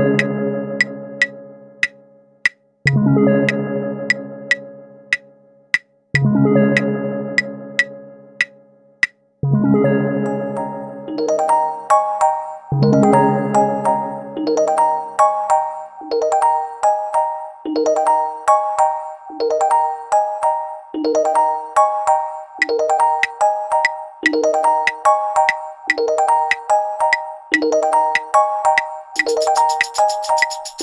You.